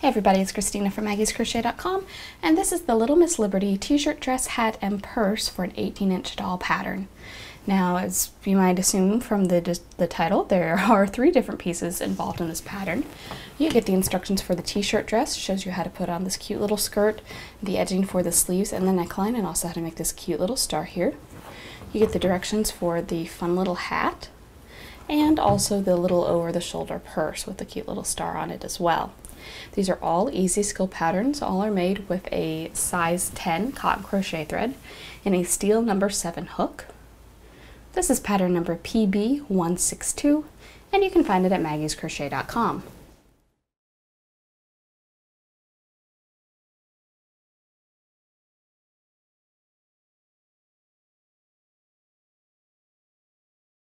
Hey everybody, it's Christina from Maggie'sCrochet.com and this is the Little Miss Liberty t-shirt, dress, hat, and purse for an 18 inch doll pattern. Now, as you might assume from the, the title, there are three different pieces involved in this pattern. You get the instructions for the t-shirt dress, shows you how to put on this cute little skirt, the edging for the sleeves and the neckline, and also how to make this cute little star here. You get the directions for the fun little hat, and also the little over-the-shoulder purse with the cute little star on it as well. These are all easy skill patterns. All are made with a size 10 cotton crochet thread and a steel number 7 hook. This is pattern number PB162 and you can find it at maggiescrochet.com.